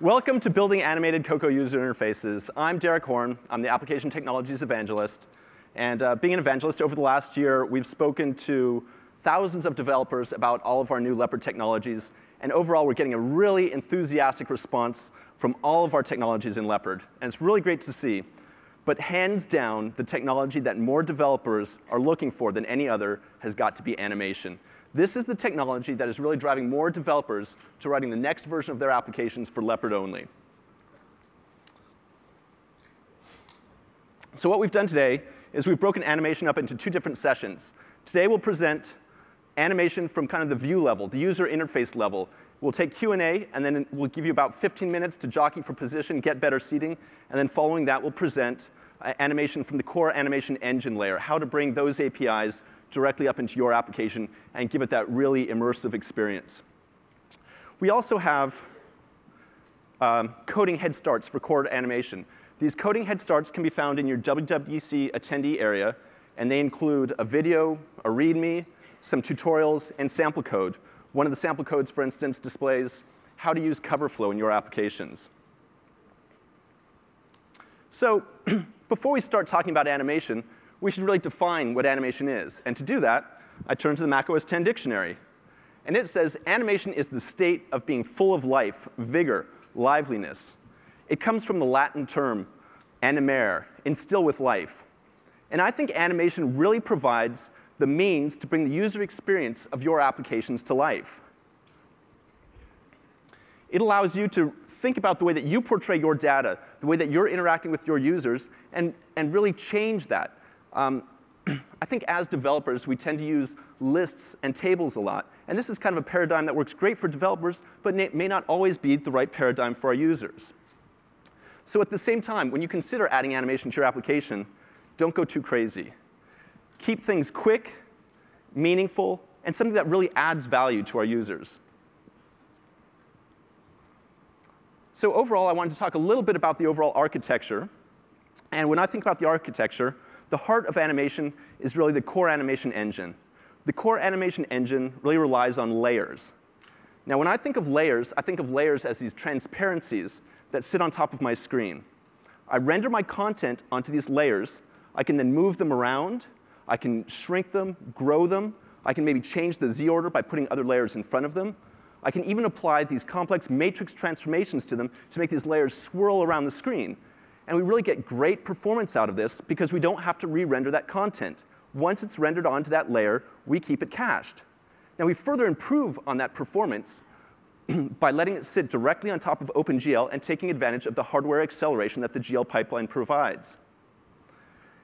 Welcome to Building Animated Cocoa User Interfaces. I'm Derek Horn. I'm the Application Technologies Evangelist. And uh, being an evangelist, over the last year, we've spoken to thousands of developers about all of our new Leopard technologies. And overall, we're getting a really enthusiastic response from all of our technologies in Leopard. And it's really great to see. But hands down, the technology that more developers are looking for than any other has got to be animation. This is the technology that is really driving more developers to writing the next version of their applications for Leopard only. So what we've done today is we've broken animation up into two different sessions. Today we'll present animation from kind of the view level, the user interface level. We'll take Q&A, and then we'll give you about 15 minutes to jockey for position, get better seating, and then following that, we'll present uh, animation from the core animation engine layer, how to bring those APIs directly up into your application and give it that really immersive experience. We also have um, coding head starts for core animation. These coding head starts can be found in your WWDC attendee area, and they include a video, a README, some tutorials, and sample code. One of the sample codes, for instance, displays how to use CoverFlow in your applications. So before we start talking about animation, we should really define what animation is. And to do that, I turn to the macOS 10 dictionary. And it says animation is the state of being full of life, vigor, liveliness. It comes from the Latin term animare, instill with life. And I think animation really provides the means to bring the user experience of your applications to life. It allows you to think about the way that you portray your data, the way that you're interacting with your users, and, and really change that. Um, I think as developers, we tend to use lists and tables a lot. And this is kind of a paradigm that works great for developers, but may not always be the right paradigm for our users. So at the same time, when you consider adding animation to your application, don't go too crazy. Keep things quick, meaningful, and something that really adds value to our users. So overall, I wanted to talk a little bit about the overall architecture. And when I think about the architecture, the heart of animation is really the core animation engine. The core animation engine really relies on layers. Now, when I think of layers, I think of layers as these transparencies that sit on top of my screen. I render my content onto these layers. I can then move them around. I can shrink them, grow them. I can maybe change the z order by putting other layers in front of them. I can even apply these complex matrix transformations to them to make these layers swirl around the screen. And we really get great performance out of this because we don't have to re-render that content. Once it's rendered onto that layer, we keep it cached. Now, we further improve on that performance by letting it sit directly on top of OpenGL and taking advantage of the hardware acceleration that the GL pipeline provides.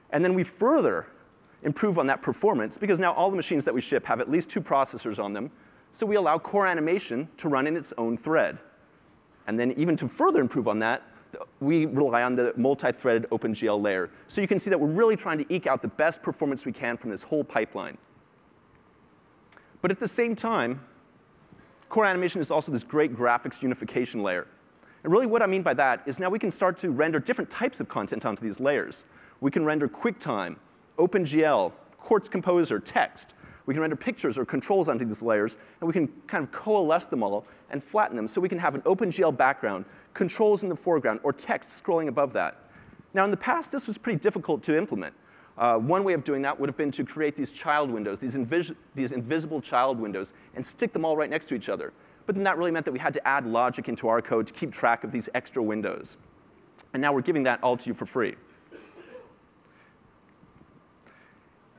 And then we further improve on that performance because now all the machines that we ship have at least two processors on them, so we allow core animation to run in its own thread. And then even to further improve on that, we rely on the multi-threaded OpenGL layer. So you can see that we're really trying to eke out the best performance we can from this whole pipeline. But at the same time, Core Animation is also this great graphics unification layer. And really what I mean by that is now we can start to render different types of content onto these layers. We can render QuickTime, OpenGL, Quartz Composer, text. We can render pictures or controls onto these layers, and we can kind of coalesce them all and flatten them so we can have an OpenGL background, controls in the foreground, or text scrolling above that. Now, in the past, this was pretty difficult to implement. Uh, one way of doing that would have been to create these child windows, these, invis these invisible child windows, and stick them all right next to each other. But then that really meant that we had to add logic into our code to keep track of these extra windows. And now we're giving that all to you for free.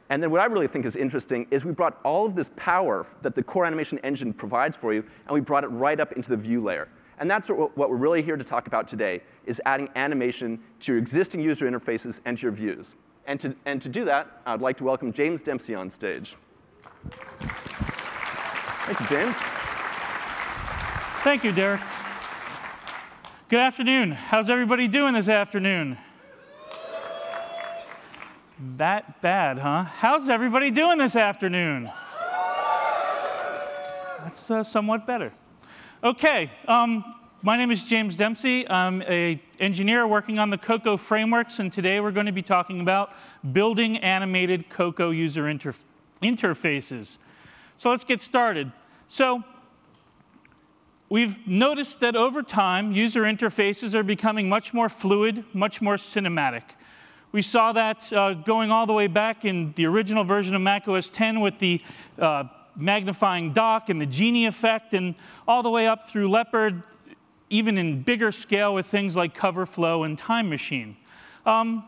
And then what I really think is interesting is we brought all of this power that the core animation engine provides for you, and we brought it right up into the view layer. And that's what we're really here to talk about today, is adding animation to your existing user interfaces and to your views. And to, and to do that, I'd like to welcome James Dempsey on stage. Thank you, James. Thank you, Derek. Good afternoon. How's everybody doing this afternoon? That bad, huh? How's everybody doing this afternoon? That's uh, somewhat better. Okay, um, my name is James Dempsey. I'm an engineer working on the Cocoa frameworks, and today we're going to be talking about building animated Cocoa user interf interfaces. So let's get started. So we've noticed that over time, user interfaces are becoming much more fluid, much more cinematic. We saw that uh, going all the way back in the original version of Mac OS 10 with the uh, magnifying dock and the Genie effect, and all the way up through Leopard, even in bigger scale with things like CoverFlow and Time Machine. Um,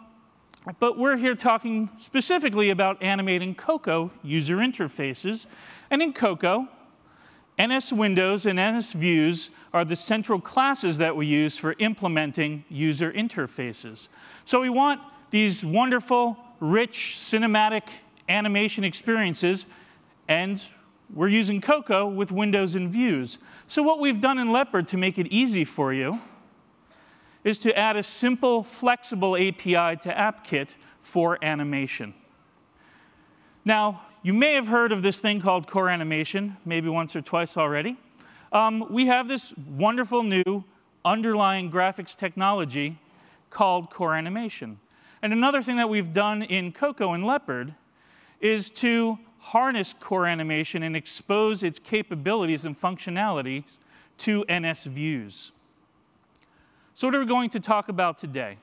but we're here talking specifically about animating Cocoa user interfaces. And in Cocoa, NS Windows and NS Views are the central classes that we use for implementing user interfaces. So we want these wonderful, rich, cinematic animation experiences, and we're using Cocoa with Windows and Views. So what we've done in Leopard to make it easy for you is to add a simple, flexible API to AppKit for animation. Now, you may have heard of this thing called core animation, maybe once or twice already. Um, we have this wonderful new underlying graphics technology called core animation. And another thing that we've done in Cocoa and Leopard is to harness core animation and expose its capabilities and functionalities to NS views. So what are we going to talk about today?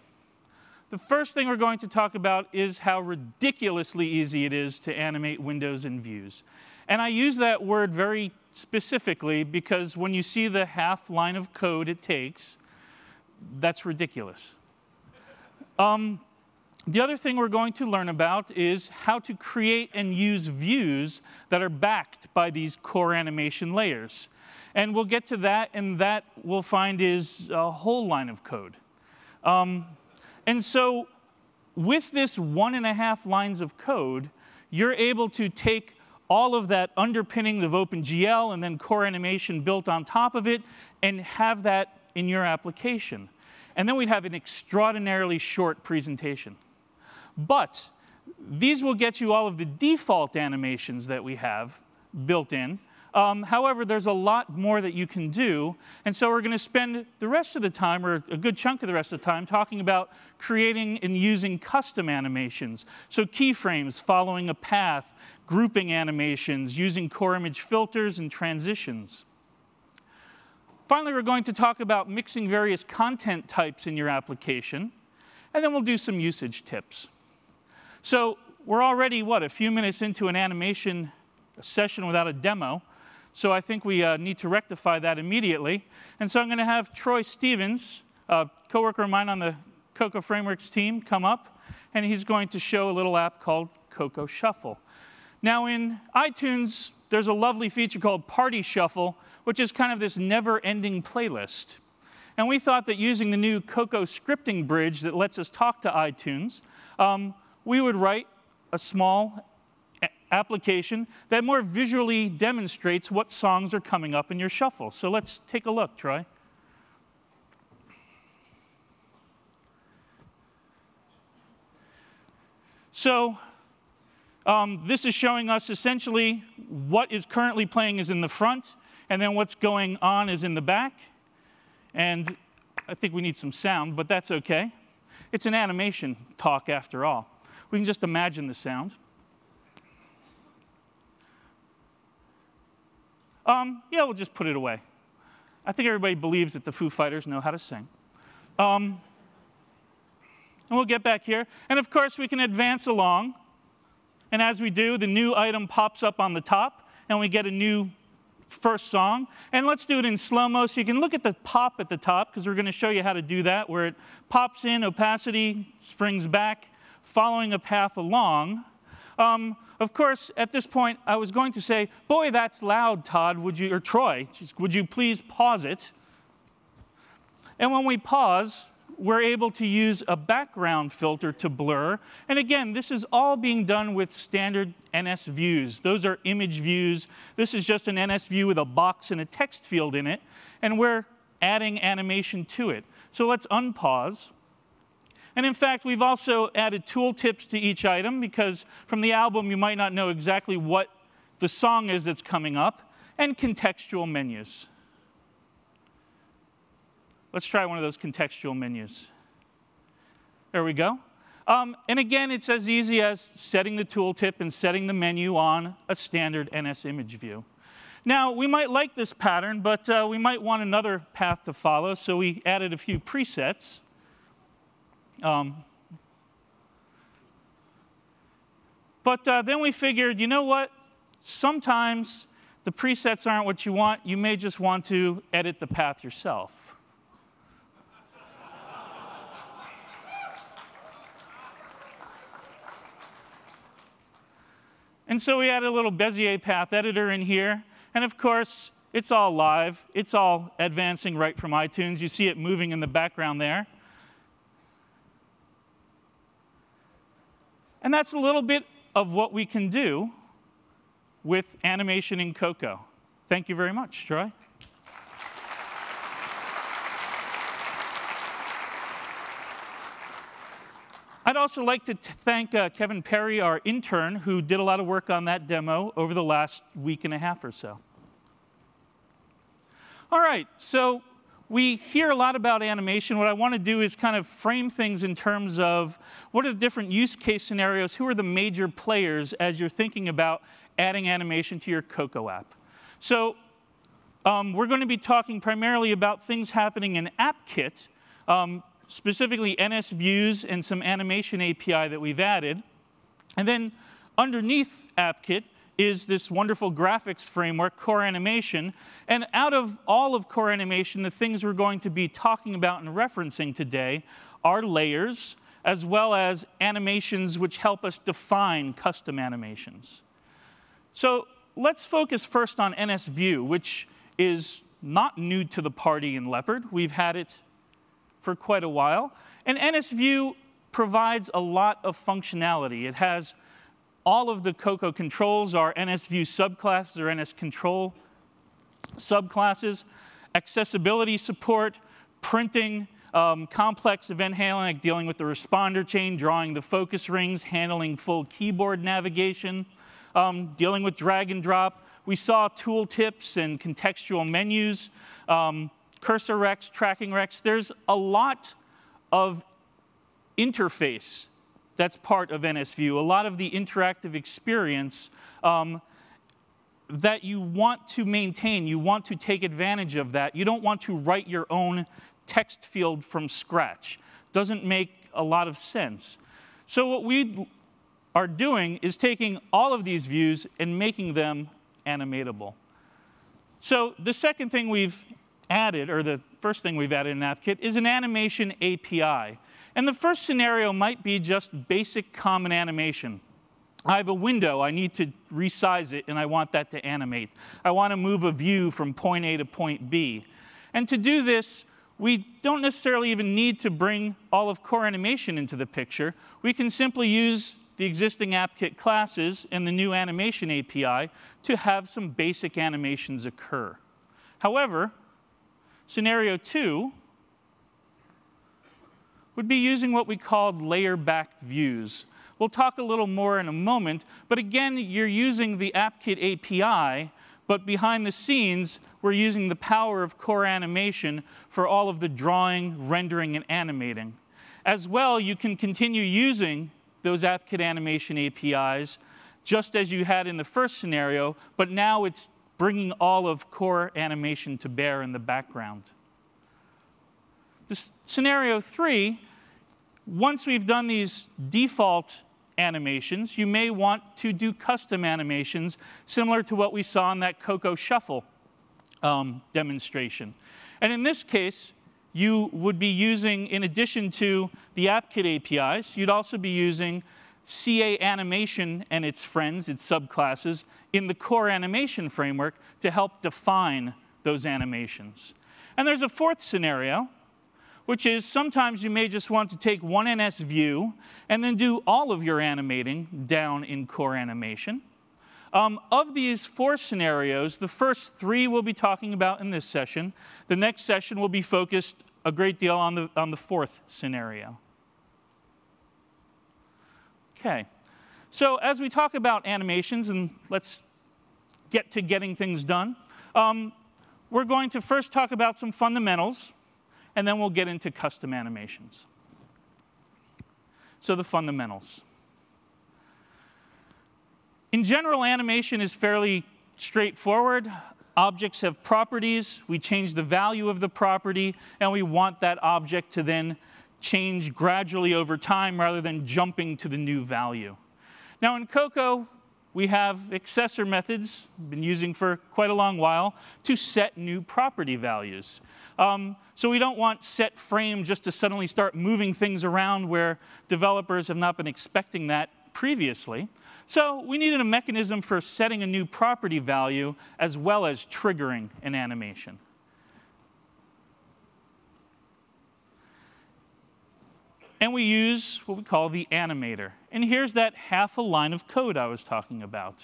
The first thing we're going to talk about is how ridiculously easy it is to animate windows and views. And I use that word very specifically because when you see the half line of code it takes, that's ridiculous. Um, the other thing we're going to learn about is how to create and use views that are backed by these core animation layers. And we'll get to that, and that we'll find is a whole line of code. Um, and so with this one and a half lines of code, you're able to take all of that underpinning of OpenGL and then core animation built on top of it and have that in your application. And then we'd have an extraordinarily short presentation. But these will get you all of the default animations that we have built in, um, however, there's a lot more that you can do. And so we're going to spend the rest of the time, or a good chunk of the rest of the time, talking about creating and using custom animations. So keyframes following a path, grouping animations, using core image filters and transitions. Finally, we're going to talk about mixing various content types in your application. And then we'll do some usage tips. So we're already, what, a few minutes into an animation session without a demo. So I think we uh, need to rectify that immediately. And so I'm going to have Troy Stevens, a coworker of mine on the Cocoa Frameworks team, come up, and he's going to show a little app called Cocoa Shuffle. Now in iTunes, there's a lovely feature called Party Shuffle, which is kind of this never-ending playlist. And we thought that using the new Cocoa scripting bridge that lets us talk to iTunes, um, we would write a small application that more visually demonstrates what songs are coming up in your shuffle. So let's take a look, Troy. So um, this is showing us essentially what is currently playing is in the front, and then what's going on is in the back. And I think we need some sound, but that's okay. It's an animation talk after all. We can just imagine the sound. Um, yeah, we'll just put it away. I think everybody believes that the Foo Fighters know how to sing. Um, and we'll get back here. And of course, we can advance along. And as we do, the new item pops up on the top, and we get a new first song. And let's do it in slow-mo so you can look at the pop at the top, because we're going to show you how to do that, where it pops in, opacity springs back, following a path along. Um, of course, at this point, I was going to say, boy, that's loud, Todd, would you, or Troy, would you please pause it? And when we pause, we're able to use a background filter to blur. And again, this is all being done with standard NS views. Those are image views. This is just an NS view with a box and a text field in it. And we're adding animation to it. So let's unpause. And in fact, we've also added tooltips to each item because from the album you might not know exactly what the song is that's coming up, and contextual menus. Let's try one of those contextual menus. There we go. Um, and again, it's as easy as setting the tooltip and setting the menu on a standard NS image view. Now, we might like this pattern, but uh, we might want another path to follow, so we added a few presets. Um, but uh, then we figured, you know what? Sometimes the presets aren't what you want. You may just want to edit the path yourself. And so we added a little Bezier path editor in here. And of course, it's all live. It's all advancing right from iTunes. You see it moving in the background there. And that's a little bit of what we can do with animation in Cocoa. Thank you very much, Troy. I'd also like to thank uh, Kevin Perry, our intern, who did a lot of work on that demo over the last week and a half or so. All right, so we hear a lot about animation. What I want to do is kind of frame things in terms of what are the different use case scenarios, who are the major players as you're thinking about adding animation to your Cocoa app. So um, we're going to be talking primarily about things happening in AppKit. Um, specifically NS Views and some animation API that we've added. And then underneath AppKit is this wonderful graphics framework, Core Animation. And out of all of Core Animation, the things we're going to be talking about and referencing today are layers, as well as animations which help us define custom animations. So let's focus first on NS View, which is not new to the party in Leopard. We've had it for quite a while. And NSView provides a lot of functionality. It has all of the Cocoa controls are NSView subclasses or NS control subclasses, accessibility support, printing, um, complex event handling, like dealing with the responder chain, drawing the focus rings, handling full keyboard navigation, um, dealing with drag and drop. We saw tooltips and contextual menus. Um, cursor rects, tracking rects. There's a lot of interface that's part of NSView, a lot of the interactive experience um, that you want to maintain. You want to take advantage of that. You don't want to write your own text field from scratch. Doesn't make a lot of sense. So what we are doing is taking all of these views and making them animatable. So the second thing we've added, or the first thing we've added in AppKit, is an animation API. And the first scenario might be just basic common animation. I have a window, I need to resize it, and I want that to animate. I want to move a view from point A to point B. And to do this, we don't necessarily even need to bring all of core animation into the picture. We can simply use the existing AppKit classes and the new animation API to have some basic animations occur. However, Scenario two would be using what we called layer-backed views. We'll talk a little more in a moment, but again, you're using the AppKit API, but behind the scenes, we're using the power of core animation for all of the drawing, rendering, and animating. As well, you can continue using those AppKit animation APIs just as you had in the first scenario, but now it's bringing all of core animation to bear in the background. This scenario three, once we've done these default animations, you may want to do custom animations similar to what we saw in that Cocoa Shuffle um, demonstration. And in this case, you would be using, in addition to the AppKit APIs, you'd also be using CA animation and its friends, its subclasses, in the core animation framework to help define those animations. And there's a fourth scenario, which is sometimes you may just want to take one NS view and then do all of your animating down in core animation. Um, of these four scenarios, the first three we'll be talking about in this session. The next session will be focused a great deal on the, on the fourth scenario. Okay. So as we talk about animations, and let's get to getting things done, um, we're going to first talk about some fundamentals, and then we'll get into custom animations. So the fundamentals. In general, animation is fairly straightforward. objects have properties, we change the value of the property, and we want that object to then change gradually over time rather than jumping to the new value. Now in Cocoa, we have accessor methods, been using for quite a long while, to set new property values. Um, so we don't want set frame just to suddenly start moving things around where developers have not been expecting that previously. So we needed a mechanism for setting a new property value as well as triggering an animation. And we use what we call the animator. And here's that half a line of code I was talking about.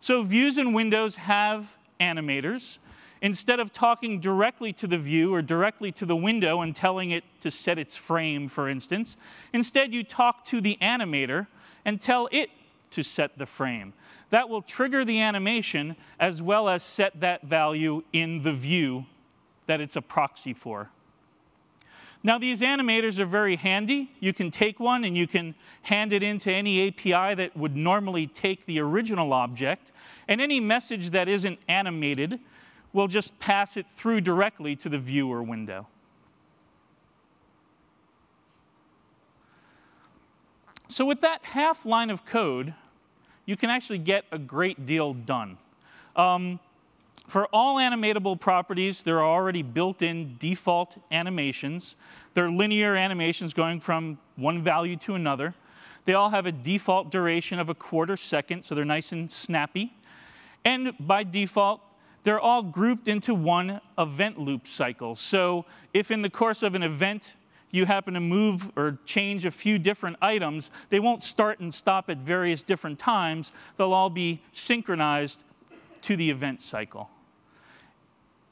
So views in Windows have animators. Instead of talking directly to the view or directly to the window and telling it to set its frame, for instance, instead you talk to the animator and tell it to set the frame. That will trigger the animation as well as set that value in the view that it's a proxy for. Now, these animators are very handy. You can take one and you can hand it into any API that would normally take the original object, and any message that isn't animated will just pass it through directly to the viewer window. So with that half line of code, you can actually get a great deal done. Um, for all animatable properties, there are already built-in default animations. They're linear animations going from one value to another. They all have a default duration of a quarter second, so they're nice and snappy. And by default, they're all grouped into one event loop cycle. So if in the course of an event you happen to move or change a few different items, they won't start and stop at various different times. They'll all be synchronized to the event cycle.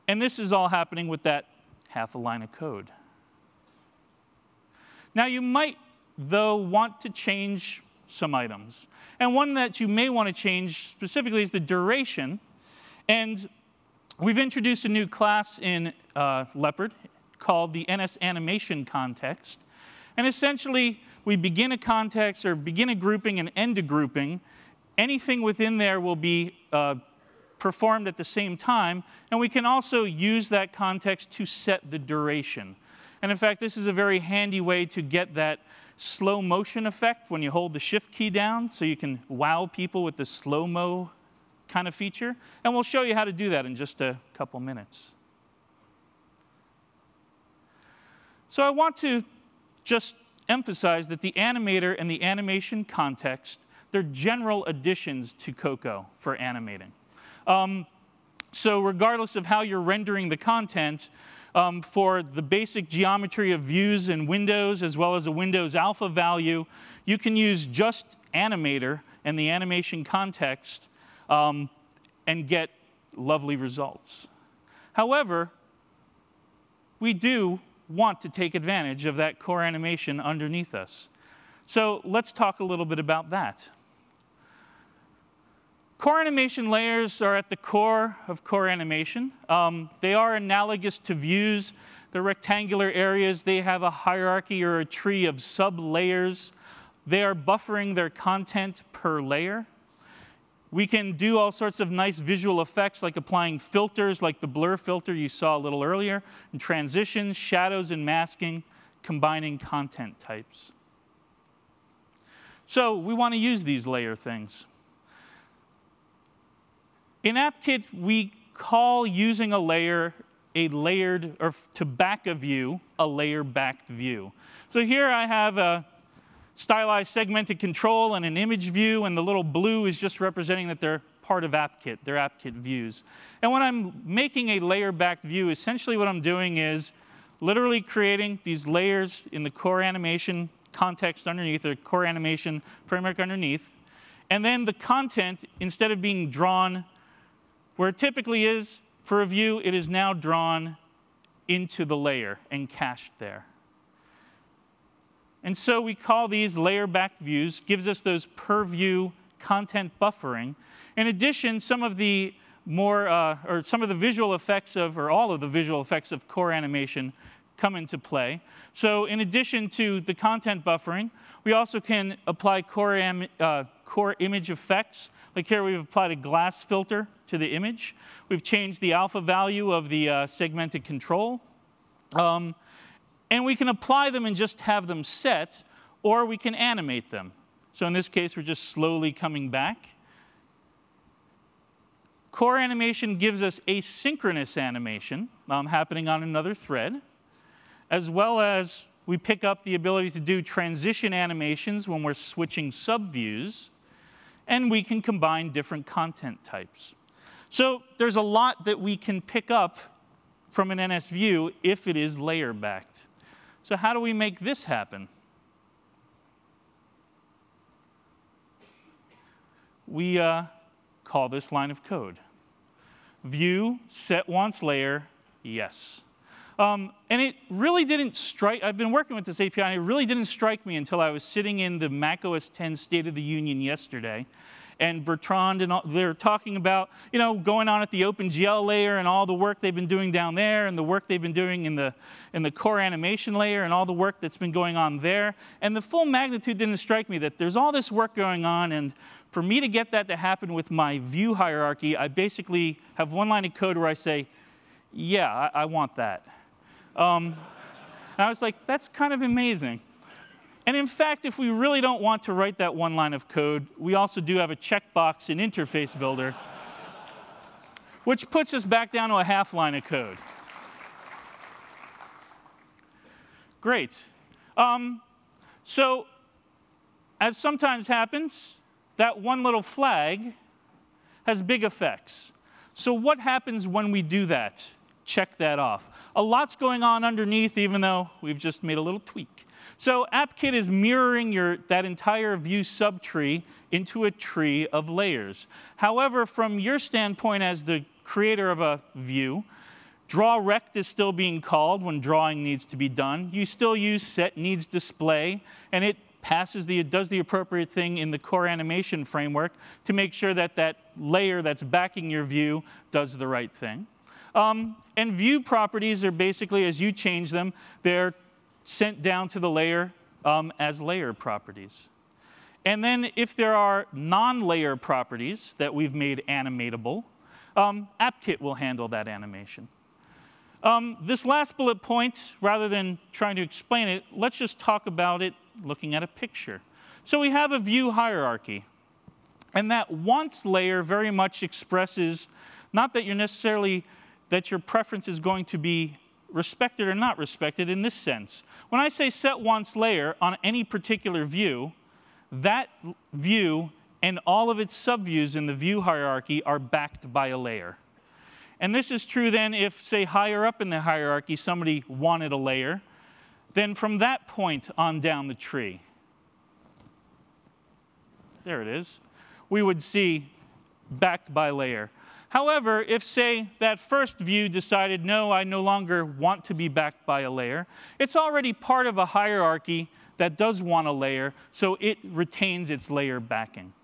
And this is all happening with that half a line of code. Now, you might, though, want to change some items. And one that you may want to change specifically is the duration. And we've introduced a new class in uh, Leopard called the NS animation context. And essentially, we begin a context or begin a grouping and end a grouping. Anything within there will be uh, performed at the same time, and we can also use that context to set the duration. And in fact, this is a very handy way to get that slow motion effect when you hold the shift key down, so you can wow people with the slow-mo kind of feature. And we'll show you how to do that in just a couple minutes. So I want to just emphasize that the animator and the animation context, they're general additions to Cocoa for animating. Um, so regardless of how you're rendering the content, um, for the basic geometry of views and windows, as well as a Windows alpha value, you can use just Animator and the animation context um, and get lovely results. However, we do want to take advantage of that core animation underneath us. So let's talk a little bit about that. Core animation layers are at the core of core animation. Um, they are analogous to views. They're rectangular areas. They have a hierarchy or a tree of sub-layers. They are buffering their content per layer. We can do all sorts of nice visual effects like applying filters like the blur filter you saw a little earlier, and transitions, shadows, and masking, combining content types. So we want to use these layer things. In AppKit, we call using a layer a layered, or to back a view, a layer backed view. So here I have a stylized segmented control and an image view, and the little blue is just representing that they're part of AppKit, they're AppKit views. And when I'm making a layer backed view, essentially what I'm doing is literally creating these layers in the core animation context underneath, or core animation framework underneath. And then the content, instead of being drawn where it typically is for a view, it is now drawn into the layer and cached there. And so we call these layer-backed views, gives us those per view content buffering. In addition, some of the more, uh, or some of the visual effects of, or all of the visual effects of core animation come into play. So in addition to the content buffering, we also can apply core, uh, core image effects Like here, we've applied a glass filter to the image. We've changed the alpha value of the uh, segmented control. Um, and we can apply them and just have them set, or we can animate them. So in this case, we're just slowly coming back. Core animation gives us asynchronous animation um, happening on another thread, as well as we pick up the ability to do transition animations when we're switching subviews, and we can combine different content types. So there's a lot that we can pick up from an NS view if it is layer backed. So how do we make this happen? We uh, call this line of code. View set wants layer, yes. Um, and it really didn't strike, I've been working with this API, and it really didn't strike me until I was sitting in the Mac OS 10 State of the Union yesterday. And Bertrand and all, they're talking about, you know, going on at the OpenGL layer and all the work they've been doing down there and the work they've been doing in the, in the core animation layer and all the work that's been going on there. And the full magnitude didn't strike me that there's all this work going on and for me to get that to happen with my view hierarchy, I basically have one line of code where I say, yeah, I, I want that. Um, and I was like, that's kind of amazing. And in fact, if we really don't want to write that one line of code, we also do have a checkbox in Interface Builder, which puts us back down to a half line of code. Great. Um, so, as sometimes happens, that one little flag has big effects. So what happens when we do that? Check that off. A lot's going on underneath, even though we've just made a little tweak. So AppKit is mirroring your, that entire view subtree into a tree of layers. However, from your standpoint as the creator of a view, draw rect is still being called when drawing needs to be done. You still use set needs display, and it passes the, does the appropriate thing in the core animation framework to make sure that that layer that's backing your view does the right thing. Um, and view properties are basically, as you change them, they're sent down to the layer um, as layer properties. And then if there are non-layer properties that we've made animatable, um, AppKit will handle that animation. Um, this last bullet point, rather than trying to explain it, let's just talk about it looking at a picture. So we have a view hierarchy. And that wants layer very much expresses not that you're necessarily, that your preference is going to be respected or not respected in this sense. When I say set wants layer on any particular view, that view and all of its subviews in the view hierarchy are backed by a layer. And this is true then if, say, higher up in the hierarchy, somebody wanted a layer, then from that point on down the tree, there it is, we would see backed by layer. However, if, say, that first view decided, no, I no longer want to be backed by a layer, it's already part of a hierarchy that does want a layer, so it retains its layer backing.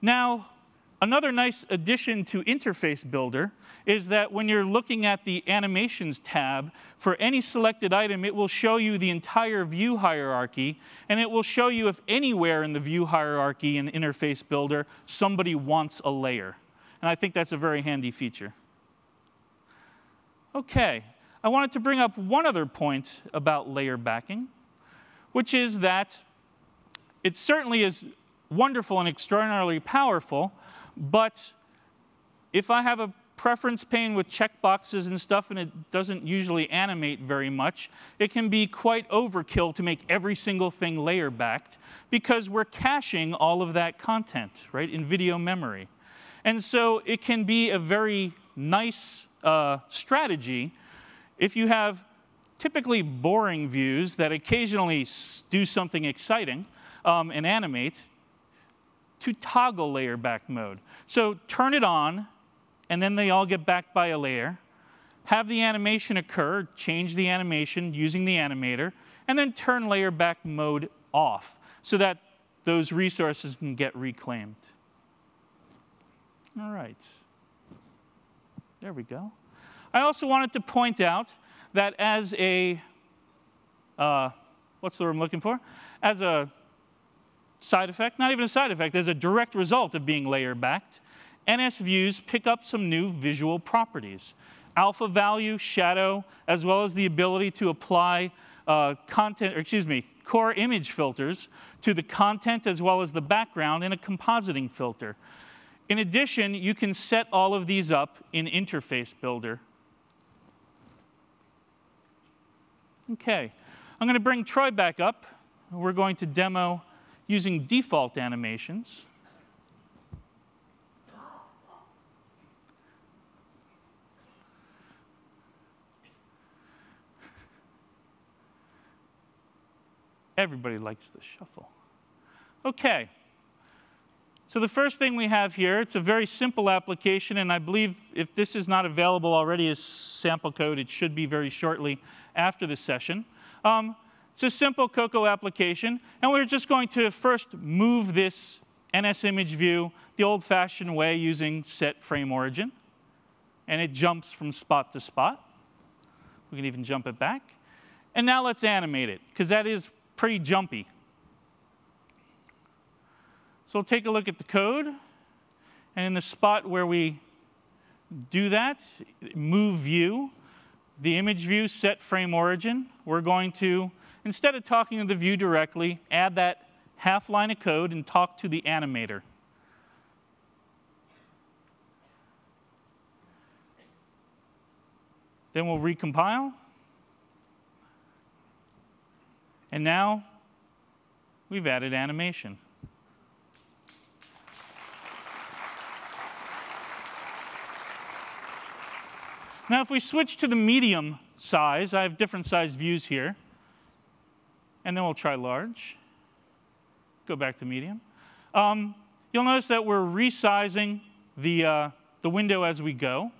Now, Another nice addition to Interface Builder is that when you're looking at the Animations tab, for any selected item, it will show you the entire view hierarchy, and it will show you if anywhere in the view hierarchy in Interface Builder somebody wants a layer. And I think that's a very handy feature. Okay, I wanted to bring up one other point about layer backing, which is that it certainly is wonderful and extraordinarily powerful, but if I have a preference pane with checkboxes and stuff and it doesn't usually animate very much, it can be quite overkill to make every single thing layer backed because we're caching all of that content, right, in video memory. And so it can be a very nice uh, strategy if you have typically boring views that occasionally do something exciting um, and animate, to toggle layer back mode. So turn it on, and then they all get backed by a layer. Have the animation occur, change the animation using the animator, and then turn layer back mode off so that those resources can get reclaimed. All right. There we go. I also wanted to point out that as a, uh, what's the word I'm looking for? As a side effect, not even a side effect, as a direct result of being layer backed, NS views pick up some new visual properties. Alpha value, shadow, as well as the ability to apply uh, content, excuse me, core image filters to the content as well as the background in a compositing filter. In addition, you can set all of these up in Interface Builder. Okay, I'm going to bring Troy back up. We're going to demo using default animations. Everybody likes the shuffle. Okay. So the first thing we have here, it's a very simple application, and I believe if this is not available already as sample code, it should be very shortly after the session. Um, it's a simple Cocoa application, and we're just going to first move this NS image view the old-fashioned way using set frame origin, and it jumps from spot to spot. We can even jump it back. And now let's animate it, because that is pretty jumpy. So we'll take a look at the code. And in the spot where we do that, move view, the image view set frame origin, we're going to, instead of talking to the view directly, add that half line of code and talk to the animator. Then we'll recompile. And now we've added animation. Now, if we switch to the medium size, I have different size views here. And then we'll try large. Go back to medium. Um, you'll notice that we're resizing the, uh, the window as we go.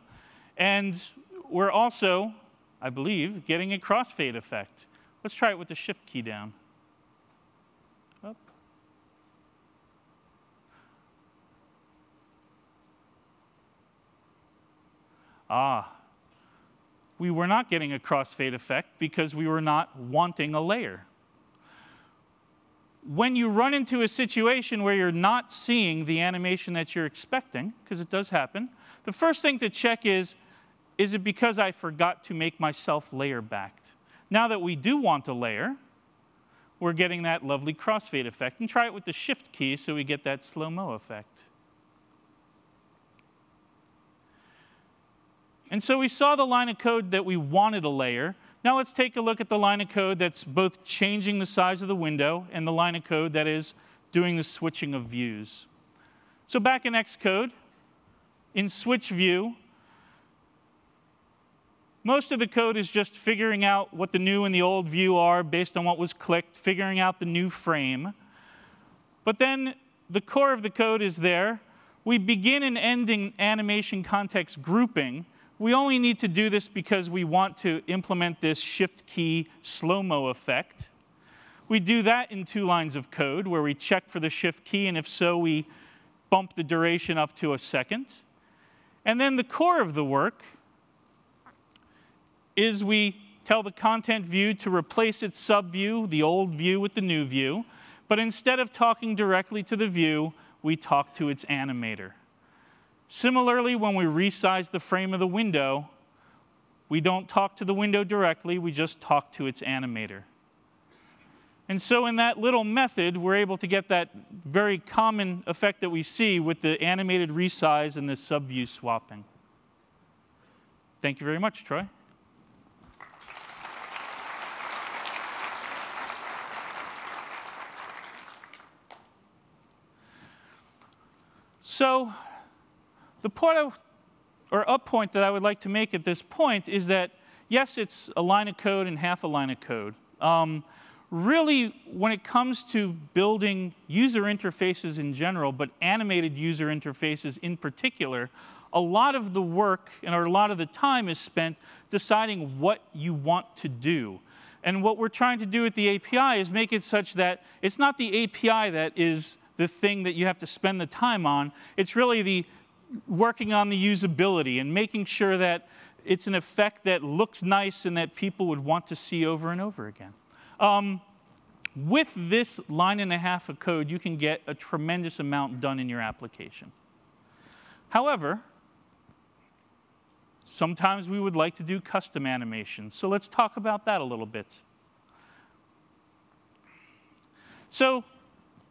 And we're also, I believe, getting a crossfade effect. Let's try it with the shift key down. Up. Ah, we were not getting a crossfade effect because we were not wanting a layer. When you run into a situation where you're not seeing the animation that you're expecting, because it does happen, the first thing to check is, is it because I forgot to make myself layer backed? Now that we do want a layer, we're getting that lovely crossfade effect. And try it with the shift key so we get that slow-mo effect. And so we saw the line of code that we wanted a layer. Now let's take a look at the line of code that's both changing the size of the window and the line of code that is doing the switching of views. So back in Xcode, in switch view, most of the code is just figuring out what the new and the old view are based on what was clicked, figuring out the new frame. But then the core of the code is there. We begin and end in animation context grouping. We only need to do this because we want to implement this shift key slow-mo effect. We do that in two lines of code where we check for the shift key, and if so, we bump the duration up to a second. And then the core of the work is we tell the content view to replace its subview, the old view with the new view, but instead of talking directly to the view, we talk to its animator. Similarly, when we resize the frame of the window, we don't talk to the window directly, we just talk to its animator. And so in that little method, we're able to get that very common effect that we see with the animated resize and the subview swapping. Thank you very much, Troy. So the point or up point that I would like to make at this point is that, yes, it's a line of code and half a line of code. Um, really, when it comes to building user interfaces in general, but animated user interfaces in particular, a lot of the work and a lot of the time is spent deciding what you want to do. And what we're trying to do with the API is make it such that it's not the API that is the thing that you have to spend the time on. It's really the working on the usability and making sure that it's an effect that looks nice and that people would want to see over and over again. Um, With this line and a half of code, you can get a tremendous amount done in your application. However, sometimes we would like to do custom animations. So let's talk about that a little bit. So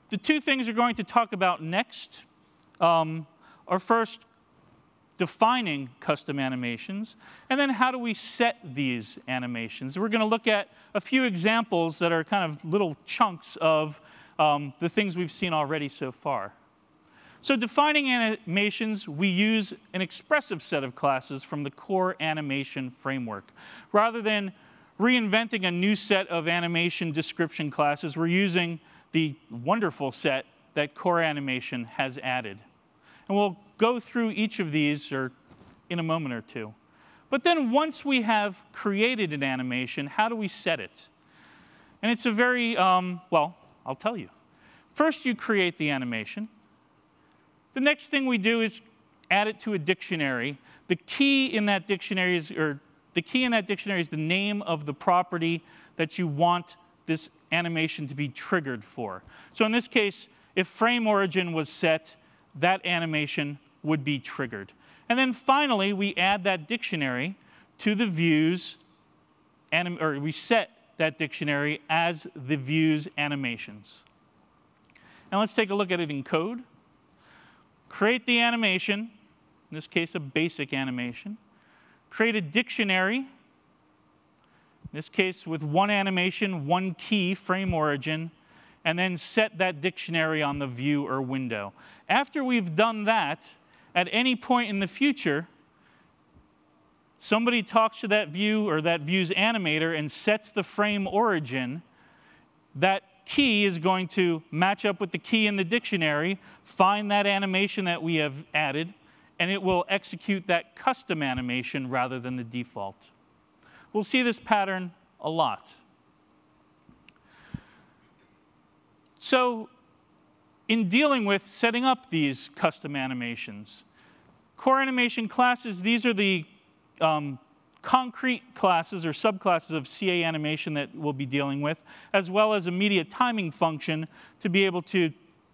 the two things we're going to talk about next um, are first defining custom animations, and then how do we set these animations. We're going to look at a few examples that are kind of little chunks of um, the things we've seen already so far. So defining animations, we use an expressive set of classes from the core animation framework. Rather than reinventing a new set of animation description classes, we're using the wonderful set that core animation has added. And we'll go through each of these or in a moment or two. But then once we have created an animation, how do we set it? And it's a very, um, well, I'll tell you. First, you create the animation. The next thing we do is add it to a dictionary. The key in that dictionary is, or the key in that dictionary is the name of the property that you want this animation to be triggered for. So in this case, if frame origin was set, that animation would be triggered. And then finally, we add that dictionary to the views, or we set that dictionary as the views animations. Now let's take a look at it in code. Create the animation, in this case, a basic animation. Create a dictionary in this case with one animation, one key, frame origin, and then set that dictionary on the view or window. After we've done that, at any point in the future, somebody talks to that view or that view's animator and sets the frame origin, that key is going to match up with the key in the dictionary, find that animation that we have added, and it will execute that custom animation rather than the default. We'll see this pattern a lot. So in dealing with setting up these custom animations, core animation classes, these are the um, concrete classes or subclasses of CA animation that we'll be dealing with, as well as a media timing function to be able to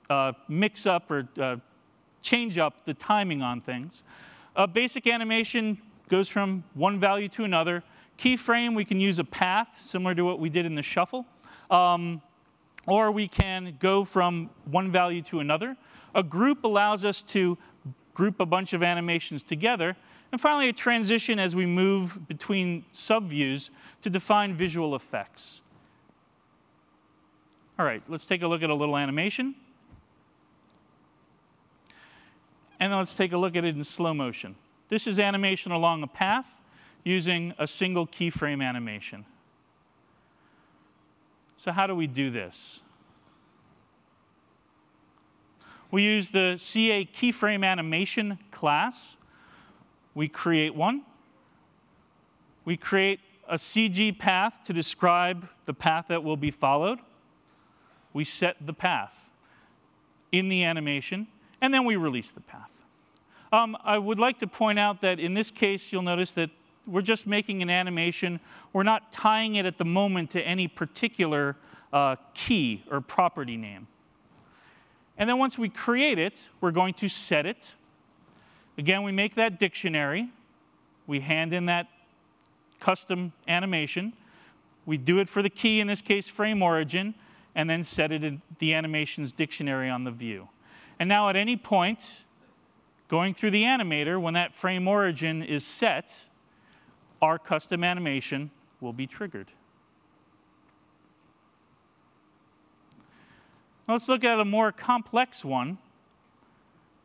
uh, mix up or uh, change up the timing on things. A basic animation goes from one value to another. Keyframe, we can use a path, similar to what we did in the shuffle. Um, or we can go from one value to another. A group allows us to group a bunch of animations together. And finally, a transition as we move between subviews to define visual effects. All right, let's take a look at a little animation. And then let's take a look at it in slow motion. This is animation along a path using a single keyframe animation. So how do we do this? We use the CA keyframe animation class. We create one. We create a CG path to describe the path that will be followed. We set the path in the animation, and then we release the path. Um, I would like to point out that in this case, you'll notice that we're just making an animation. We're not tying it at the moment to any particular uh, key or property name. And then once we create it, we're going to set it. Again, we make that dictionary. We hand in that custom animation. We do it for the key, in this case, frame origin, and then set it in the animations dictionary on the view. And now at any point, going through the animator, when that frame origin is set, our custom animation will be triggered. Let's look at a more complex one,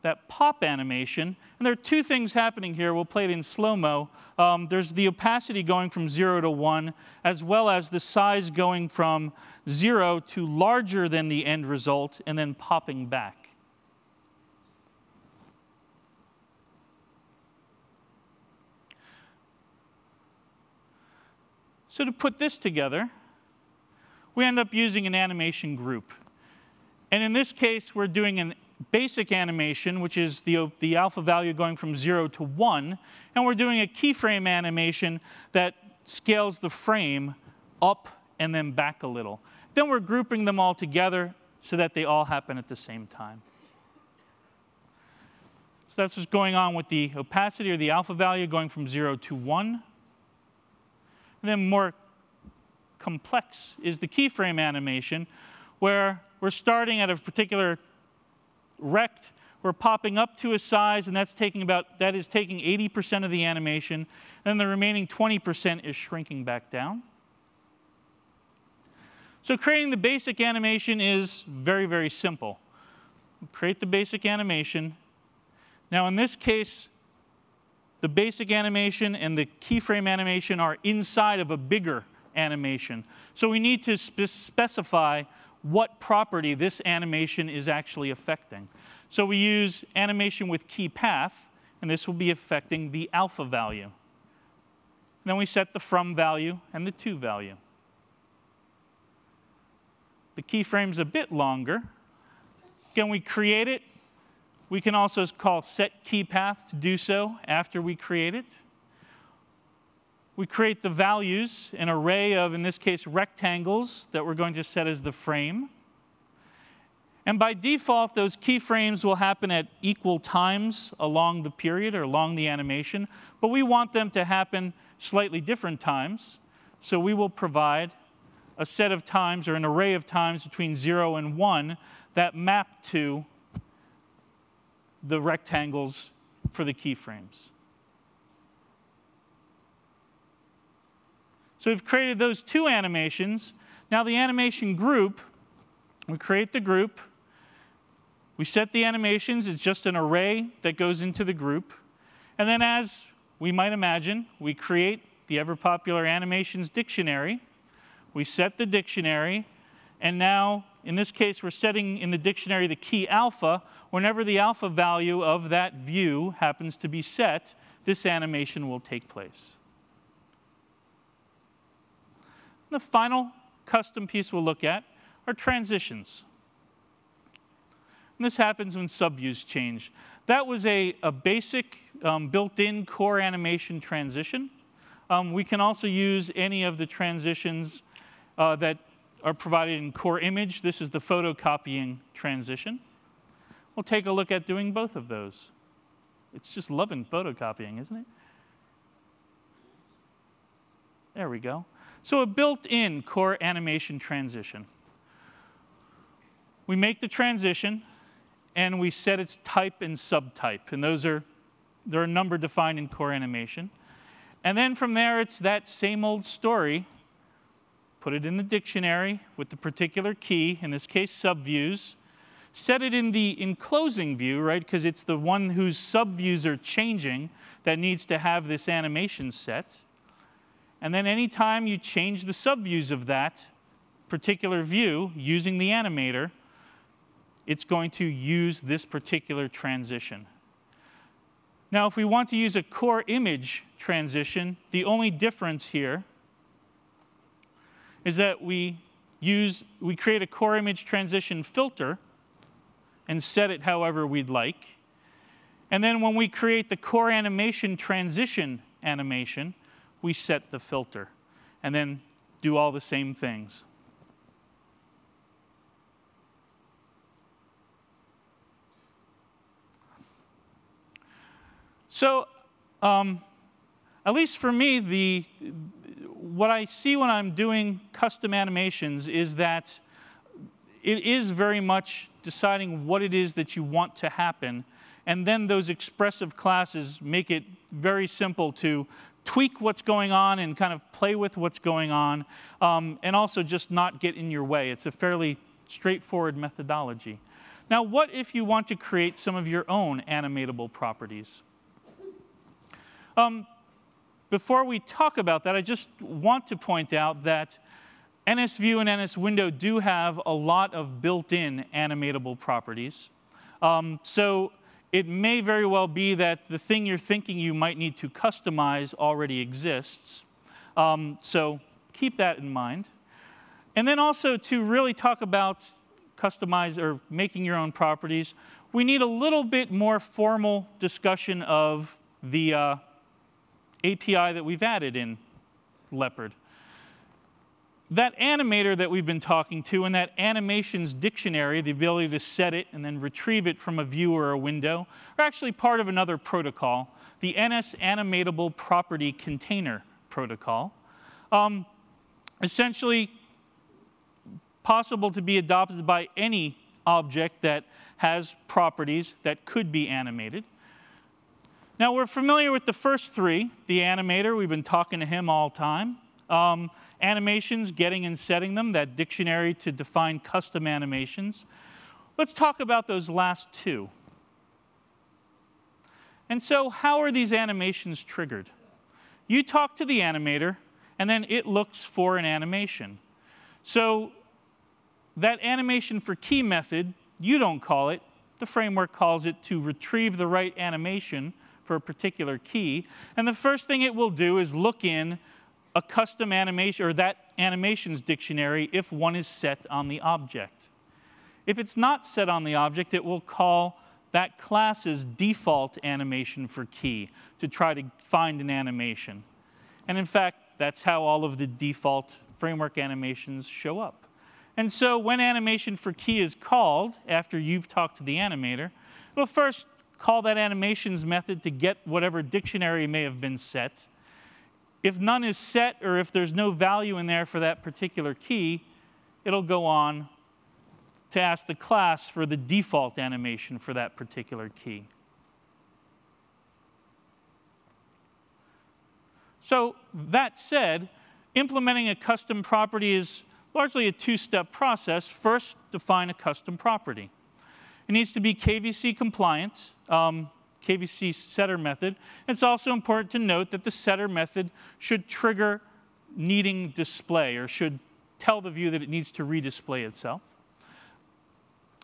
that pop animation. And there are two things happening here. We'll play it in slow-mo. Um, there's the opacity going from 0 to 1, as well as the size going from 0 to larger than the end result, and then popping back. So to put this together, we end up using an animation group. And in this case, we're doing a basic animation, which is the, the alpha value going from 0 to 1. And we're doing a keyframe animation that scales the frame up and then back a little. then we're grouping them all together so that they all happen at the same time. So that's what's going on with the opacity or the alpha value going from 0 to 1. Then more complex is the keyframe animation, where we're starting at a particular rect, we're popping up to a size, and that's taking about that is taking 80% of the animation, and the remaining 20% is shrinking back down. So creating the basic animation is very, very simple. Create the basic animation. Now in this case, the basic animation and the keyframe animation are inside of a bigger animation. So we need to spe specify what property this animation is actually affecting. So we use animation with key path, and this will be affecting the alpha value. then we set the from value and the to value. The keyframe's a bit longer. Again, we create it. We can also call set key path to do so after we create it. We create the values, an array of, in this case, rectangles that we're going to set as the frame. And by default, those keyframes will happen at equal times along the period or along the animation, but we want them to happen slightly different times. So we will provide a set of times or an array of times between 0 and 1 that map to the rectangles for the keyframes. So we've created those two animations. Now the animation group, we create the group. We set the animations. It's just an array that goes into the group. And then as we might imagine, we create the ever popular animations dictionary. We set the dictionary. And now, in this case, we're setting in the dictionary the key alpha. Whenever the alpha value of that view happens to be set, this animation will take place. the final custom piece we'll look at are transitions. And this happens when subviews change. That was a, a basic um, built-in core animation transition. Um, we can also use any of the transitions uh, that are provided in core image. This is the photocopying transition. We'll take a look at doing both of those. It's just loving photocopying, isn't it? There we go. So a built-in core animation transition. We make the transition, and we set its type and subtype. And those are, there are a number defined in core animation. And then from there, it's that same old story. Put it in the dictionary with the particular key, in this case, subviews. Set it in the enclosing view, right, because it's the one whose subviews are changing that needs to have this animation set. And then anytime you change the subviews of that particular view using the animator, it's going to use this particular transition. Now, if we want to use a core image transition, the only difference here is that we use, we create a core image transition filter and set it however we'd like. And then when we create the core animation transition animation, we set the filter and then do all the same things. So, um, at least for me, the, what I see when I'm doing custom animations is that it is very much deciding what it is that you want to happen. And then those expressive classes make it very simple to tweak what's going on and kind of play with what's going on, um, and also just not get in your way. It's a fairly straightforward methodology. Now, what if you want to create some of your own animatable properties? Um, before we talk about that, I just want to point out that NSView and NSWindow do have a lot of built-in animatable properties. Um, so it may very well be that the thing you're thinking you might need to customize already exists. Um, so keep that in mind. And then also to really talk about customize or making your own properties, we need a little bit more formal discussion of the uh, API that we've added in Leopard. that animator that we've been talking to and that animations dictionary, the ability to set it and then retrieve it from a view or a window, are actually part of another protocol, the NS Animatable Property Container Protocol. Um, essentially, possible to be adopted by any object that has properties that could be animated. Now, we're familiar with the first three the animator, we've been talking to him all time. Um, animations, getting and setting them, that dictionary to define custom animations. Let's talk about those last two. And so, how are these animations triggered? You talk to the animator, and then it looks for an animation. So, that animation for key method, you don't call it, the framework calls it to retrieve the right animation for a particular key. And the first thing it will do is look in a custom animation or that animations dictionary if one is set on the object. If it's not set on the object, it will call that class's default animation for key to try to find an animation. And in fact, that's how all of the default framework animations show up. And so when animation for key is called after you've talked to the animator, it'll first call that animations method to get whatever dictionary may have been set. If none is set or if there's no value in there for that particular key, it'll go on to ask the class for the default animation for that particular key. So that said, implementing a custom property is largely a two-step process. First, define a custom property. It needs to be KVC compliant. Um, KVC setter method. It's also important to note that the setter method should trigger needing display or should tell the view that it needs to redisplay itself.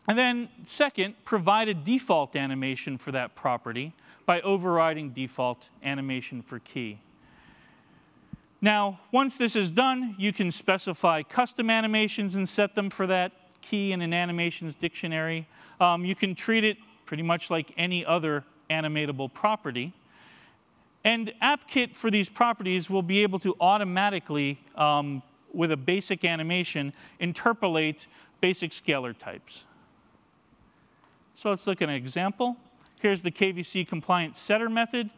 And then second, provide a default animation for that property by overriding default animation for key. Now, once this is done, you can specify custom animations and set them for that key in an animations dictionary. Um, you can treat it pretty much like any other animatable property. And AppKit for these properties will be able to automatically, um, with a basic animation, interpolate basic scalar types. So let's look at an example. Here's the KVC compliant setter method.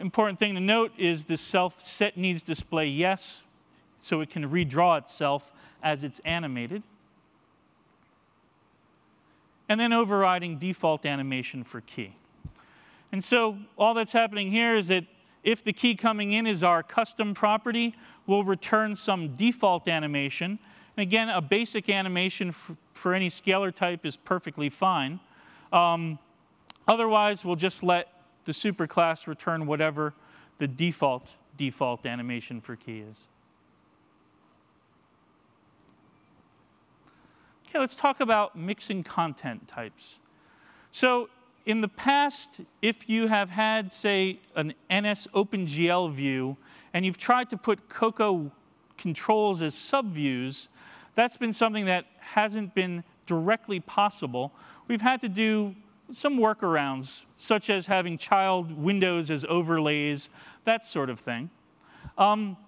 Important thing to note is the self set needs display yes, so it can redraw itself as it's animated. And then overriding default animation for key. And so all that's happening here is that if the key coming in is our custom property, we'll return some default animation. And again, a basic animation for, any scalar type is perfectly fine. Um, otherwise, we'll just let the superclass return whatever the default default animation for key is. Okay, let's talk about mixing content types. So in the past, if you have had, say, an NS OpenGL view, and you've tried to put Cocoa controls as subviews, that's been something that hasn't been directly possible. We've had to do some workarounds, such as having child windows as overlays, that sort of thing. Um,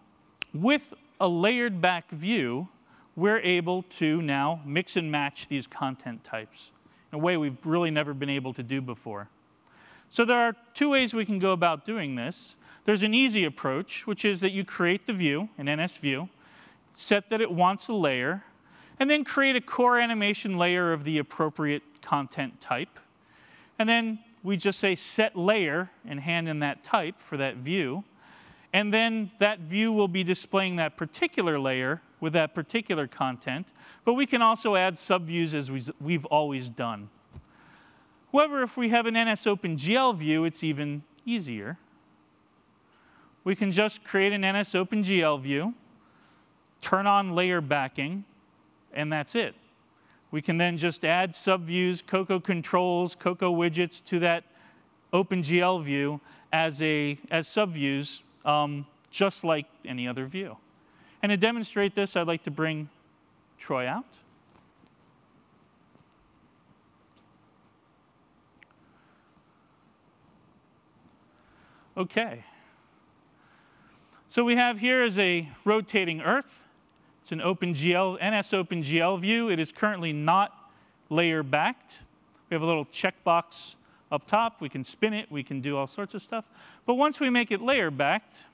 with a layered back view, we're able to now mix and match these content types in a way we've really never been able to do before. So there are two ways we can go about doing this. There's an easy approach, which is that you create the view, an NS view, set that it wants a layer, and then create a core animation layer of the appropriate content type. And then we just say set layer and hand in that type for that view. And then that view will be displaying that particular layer with that particular content, but we can also add subviews as we've always done. However, if we have an NS OpenGL view, it's even easier. We can just create an NS OpenGL view, turn on layer backing, and that's it. We can then just add subviews, Cocoa controls, Cocoa widgets to that OpenGL view as, a, as subviews, um, just like any other view. And to demonstrate this, I'd like to bring Troy out. Okay. So we have here is a rotating Earth. It's an OpenGL, NS OpenGL view. It is currently not layer backed. We have a little checkbox up top. We can spin it. We can do all sorts of stuff. But once we make it layer backed,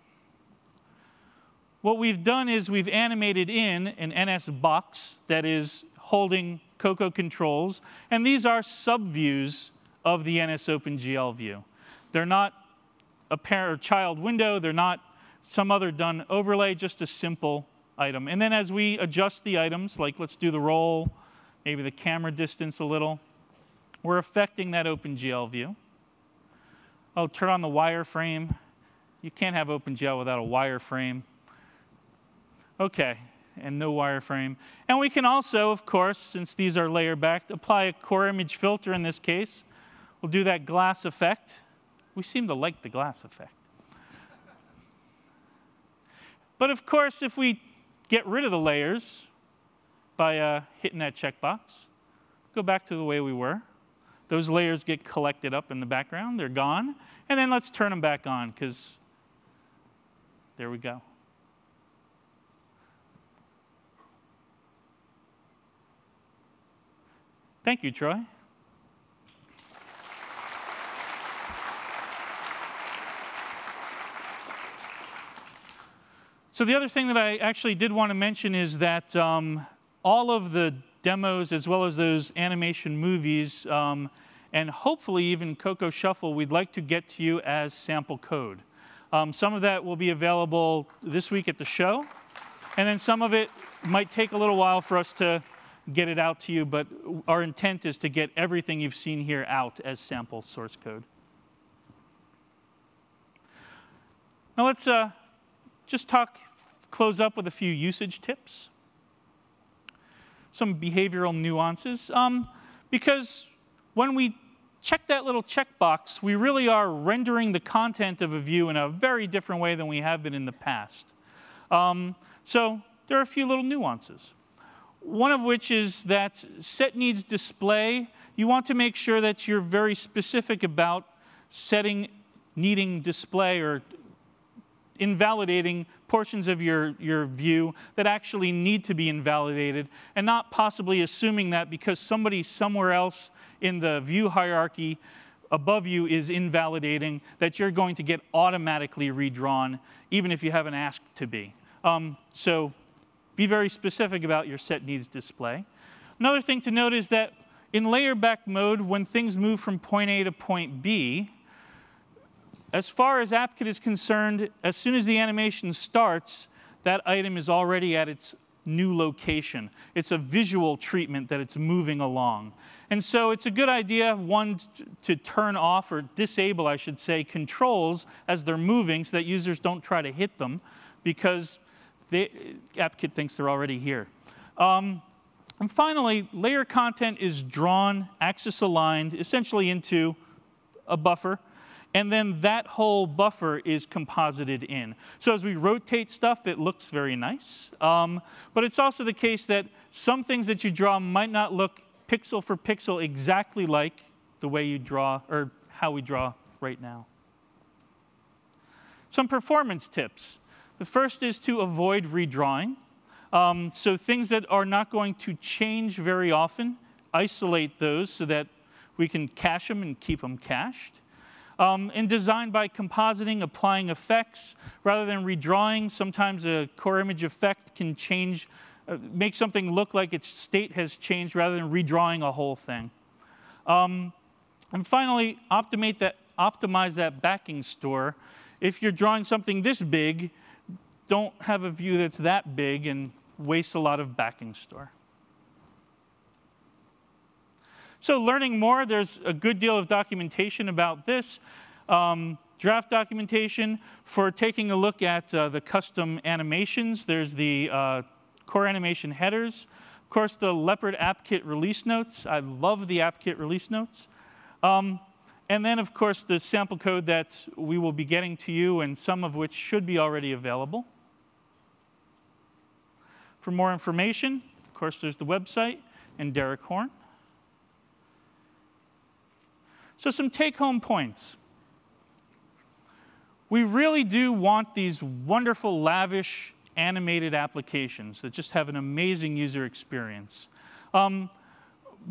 what we've done is we've animated in an NS box that is holding Cocoa controls. And these are subviews of the NS OpenGL view. They're not a parent or child window. They're not some other done overlay, just a simple item. And then as we adjust the items, like let's do the roll, maybe the camera distance a little, we're affecting that OpenGL view. Oh, turn on the wireframe. You can't have OpenGL without a wireframe. Okay, and no wireframe. And we can also, of course, since these are layer backed, apply a core image filter in this case. We'll do that glass effect. We seem to like the glass effect. But of course, if we get rid of the layers by uh, hitting that checkbox, go back to the way we were. Those layers get collected up in the background, they're gone. And then let's turn them back on, because there we go. Thank you, Troy. So the other thing that I actually did want to mention is that um, all of the demos, as well as those animation movies, um, and hopefully even Cocoa Shuffle, we'd like to get to you as sample code. Um, some of that will be available this week at the show, and then some of it might take a little while for us to get it out to you, but our intent is to get everything you've seen here out as sample source code. Now let's uh, just talk close up with a few usage tips, some behavioral nuances, um, because when we check that little checkbox, we really are rendering the content of a view in a very different way than we have been in the past. Um, so there are a few little nuances. One of which is that set needs display. You want to make sure that you're very specific about setting needing display or invalidating portions of your, your view that actually need to be invalidated, and not possibly assuming that because somebody somewhere else in the view hierarchy above you is invalidating, that you're going to get automatically redrawn, even if you haven't asked to be. Um, so be very specific about your set needs display. Another thing to note is that in layer back mode, when things move from point A to point B, as far as AppKit is concerned, as soon as the animation starts, that item is already at its new location. It's a visual treatment that it's moving along. And so it's a good idea, one, to turn off or disable, I should say, controls as they're moving so that users don't try to hit them because they, AppKit thinks they're already here. Um, and finally, layer content is drawn, axis aligned, essentially into a buffer and then that whole buffer is composited in. So as we rotate stuff, it looks very nice. Um, but it's also the case that some things that you draw might not look pixel for pixel exactly like the way you draw, or how we draw right now. Some performance tips. The first is to avoid redrawing. Um, so things that are not going to change very often, isolate those so that we can cache them and keep them cached um, and design by compositing, applying effects, rather than redrawing. Sometimes a core image effect can change, uh, make something look like its state has changed rather than redrawing a whole thing. Um, and finally, that, optimize that backing store. If you're drawing something this big, don't have a view that's that big and waste a lot of backing store. So learning more, there's a good deal of documentation about this. Um, draft documentation for taking a look at uh, the custom animations. There's the uh, core animation headers. Of course, the Leopard AppKit release notes. I love the AppKit release notes. Um, and then, of course, the sample code that we will be getting to you, and some of which should be already available. For more information, of course, there's the website and Derric Horne. So, some take home points. We really do want these wonderful, lavish animated applications that just have an amazing user experience. Um,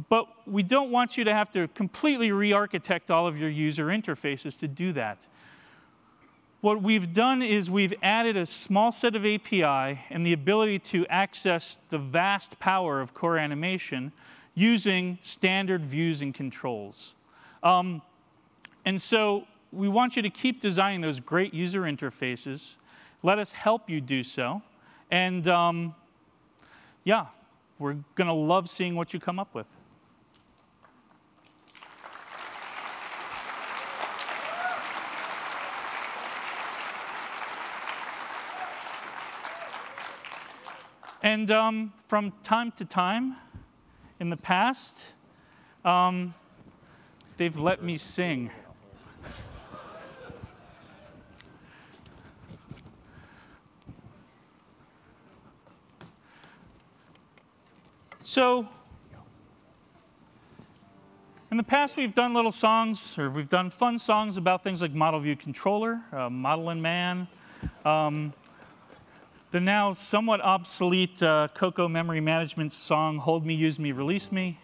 but we don't want you to have to completely re-architect all of your user interfaces to do that. What we've done is we've added a small set of API and the ability to access the vast power of core animation using standard views and controls. Um, and so we want you to keep designing those great user interfaces. Let us help you do so. And um, yeah, we're going to love seeing what you come up with. And um, from time to time in the past, um, they've let me sing. So, in the past, we've done little songs, or we've done fun songs about things like Model View Controller, uh, Model and Man, um, the now somewhat obsolete uh, Cocoa Memory Management song, Hold Me, Use Me, Release Me.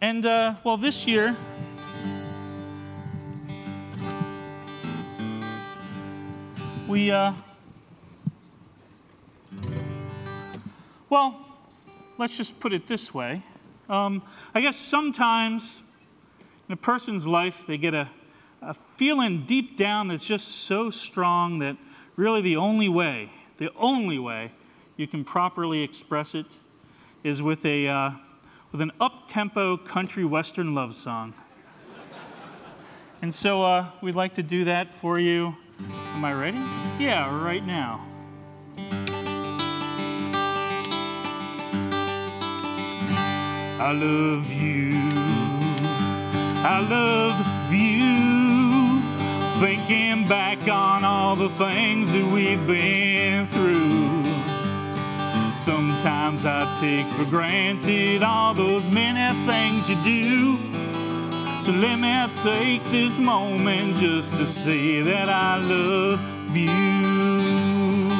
and, uh, well, this year, we, uh, well, let's just put it this way. Um, I guess sometimes in a person's life, they get a, a feeling deep down that's just so strong that really the only way, the only way you can properly express it is with, a, uh, with an up-tempo country western love song. and so uh, we'd like to do that for you. Am I ready? Yeah, right now. I love you. I love you. Thinking back on all the things that we've been through. Sometimes I take for granted all those many things you do. So let me take this moment just to say that I love you.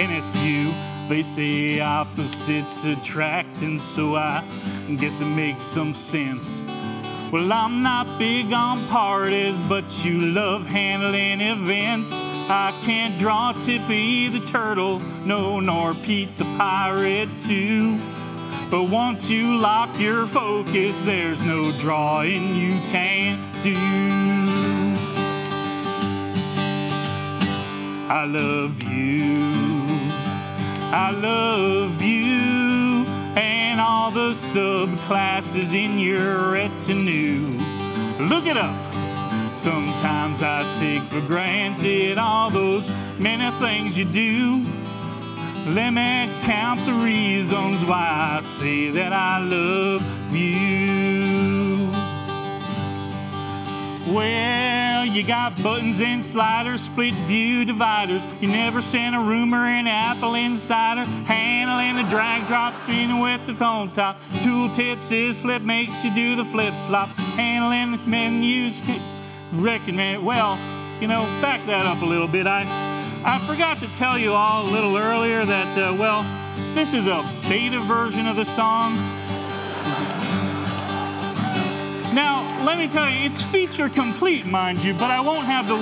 And it's you they say opposites attract, and so I guess it makes some sense. Well, I'm not big on parties, but you love handling events. I can't draw Tippy the turtle, no, nor Pete the pirate, too. But once you lock your focus, there's no drawing you can't do. I love you. I love you and all the subclasses in your retinue. Look it up. Sometimes I take for granted all those many things you do. Let me count the reasons why I say that I love you. Well, you got buttons and sliders, split view dividers. You never sent a rumor in AppleInsider. Handling the drag drop, spinning with the phone top. Tooltips is flip, makes you do the flip flop. Handling the menus, recommend. Well, you know, back that up a little bit. I, I forgot to tell you all a little earlier that, uh, well, this is a beta version of the song. Now, let me tell you, it's feature complete, mind you, but I won't have the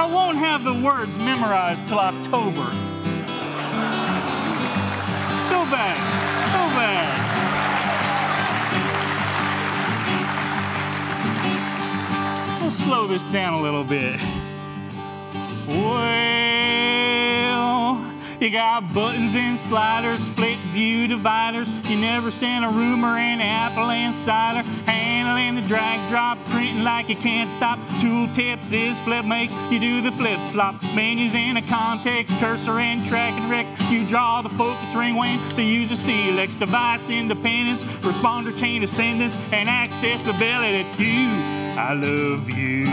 I won't have the words memorized till October. So bad. So bad. We'll slow this down a little bit. Well, you got buttons and sliders, split view dividers. You never sent a rumor in apple and cider. Handling the drag drop, printing like you can't stop. Tool tips is flip makes you do the flip flop. Menus in a context, cursor and tracking rects. You draw the focus ring when the user selects device independence, responder chain ascendance, and accessibility too. I love you.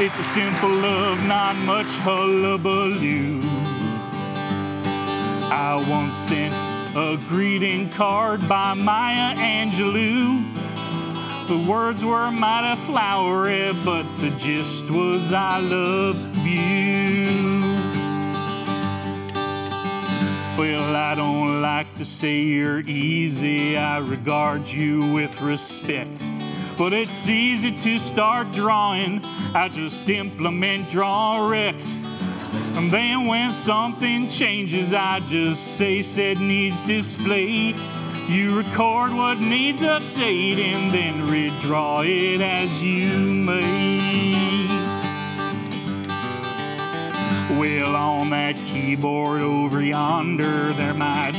It's a simple love, not much hullabaloo. I once sent a greeting card by Maya Angelou. The words were mighty flowery, but the gist was I love you. Well, I don't like to say you're easy, I regard you with respect. But it's easy to start drawing, I just implement draw rect. And then when something changes, I just say set needs display. You record what needs updating, then redraw it as you may. Well, on that keyboard over yonder, there might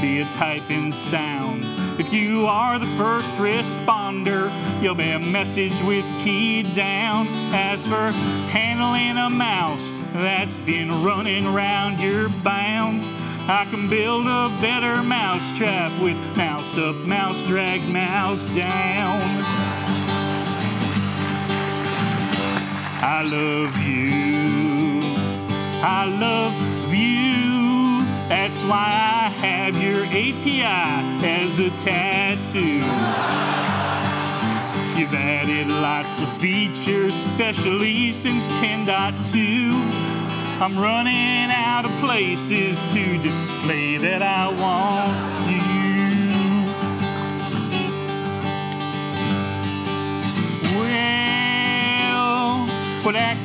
be a typing sound. If you are the first responder, you'll be a message with key down. As for handling a mouse that's been running around your bounds, I can build a better mouse trap with mouse up, mouse drag, mouse down. I love you. I love you. That's why I have your API as a tattoo. You've added lots of features, especially since 10.2. I'm running out of places to display that I want you. Well, well, that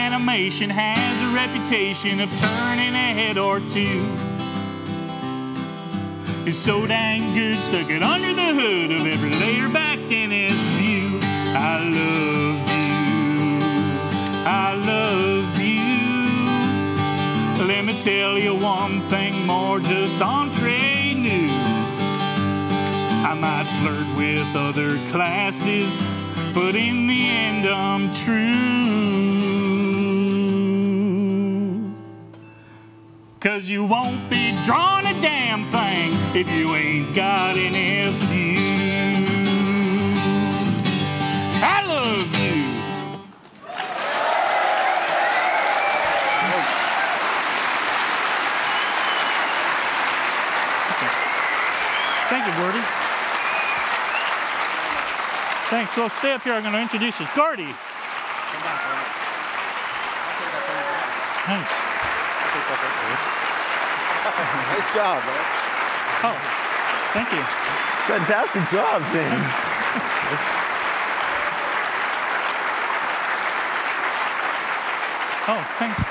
animation has a reputation of turning a head or two. It's so dang good, stuck it under the hood of every layer back in its view. I love you. I love you. Let me tell you one thing more just on trade new. I might flirt with other classes, but in the end I'm true. Cause you won't be drawing a damn thing if you ain't got an NSView. I love you. Thank you, Gordy. Thanks. Well, stay up here. I'm going to introduce you. Gordy. Thanks. Nice job, man. Oh, thank you. Fantastic job, James. Oh, thanks.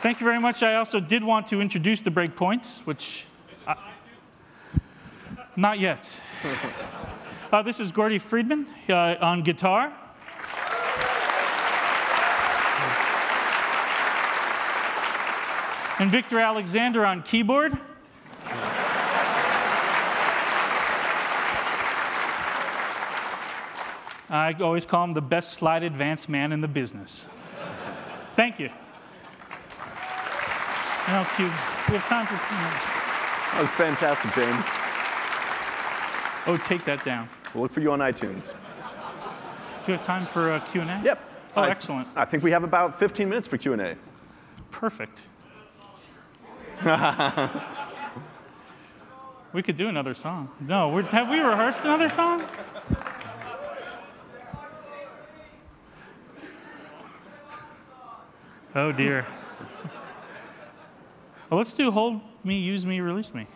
Thank you very much. I also did want to introduce the breakpoints, which. I- not yet. Uh, this is Gordy Friedman uh, on guitar. And Victor Alexander on keyboard. I always call him the best slide advance man in the business. Thank you. Now, Q, we have time for That was fantastic, James. Oh, take that down. We'll look for you on iTunes. Do you have time for uh, Q&A? Yep. Oh, I- excellent. I think we have about 15 minutes for Q&A. Perfect. We could do another song. No, we're, have we rehearsed another song? Oh dear. Well, let's do hold me, use me, release me.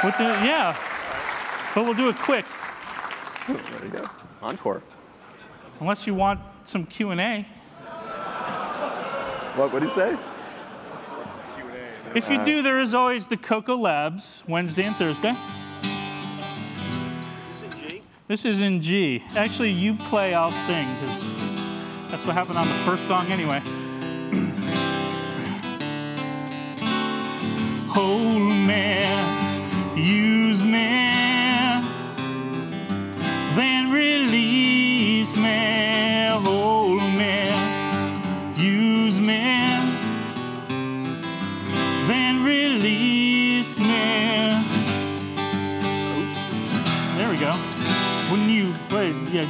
What the, yeah. But we'll do it quick, There you go. Encore. unless you want some Q&A. What What would he say? If you do, there is always the Cocoa Labs Wednesday and Thursday. Is this in G? This is in G. Actually, you play, I'll sing, because that's what happened on the first song anyway.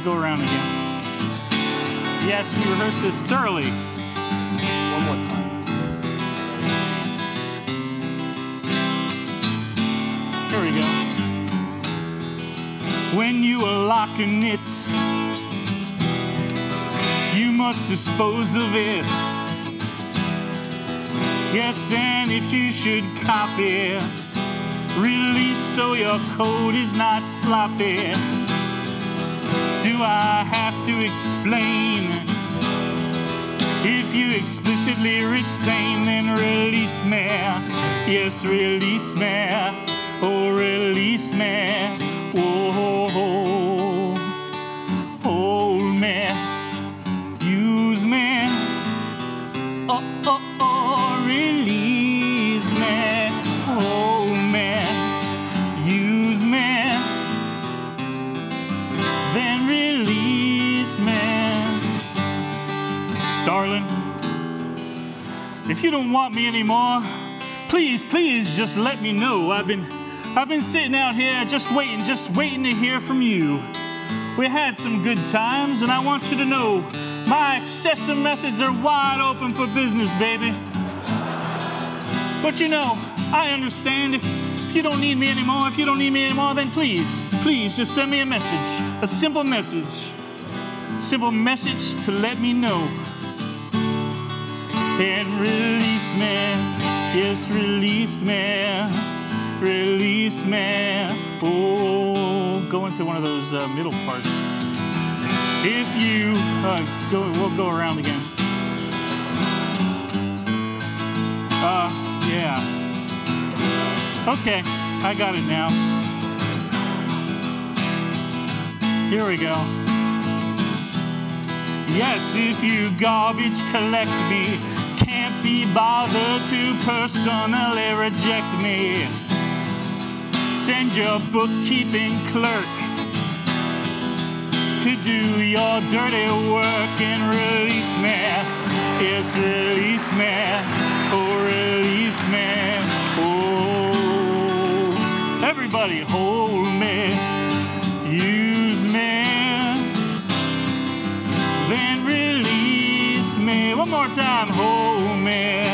Go around again. Yes, we rehearsed this thoroughly. One more time. Here we go. When you are locking it, you must dispose of it. Yes, and if you should copy, release so your code is not sloppy. Do I have to explain? If you explicitly retain, then release me. Yes, release me. Oh, release me. Oh, if you don't want me anymore, please, please just let me know. I've been I've been sitting out here just waiting, just waiting to hear from you. We had some good times, and I want you to know my accessor methods are wide open for business, baby. But you know, I understand if, if you don't need me anymore, if you don't need me anymore, then please, please just send me a message, a simple message. Simple message to let me know. And release me, yes, release me, release me. Oh, go into one of those uh, middle parts. If you uh, go, we'll go around again. Uh, yeah. Okay, I got it now. Here we go. Yes, if you garbage collect me, be bothered to personally reject me. Send your bookkeeping clerk to do your dirty work and release me. Yes, release me. Oh, release me. Oh, everybody hold me. Use me. Then release me. One more time. Hold men.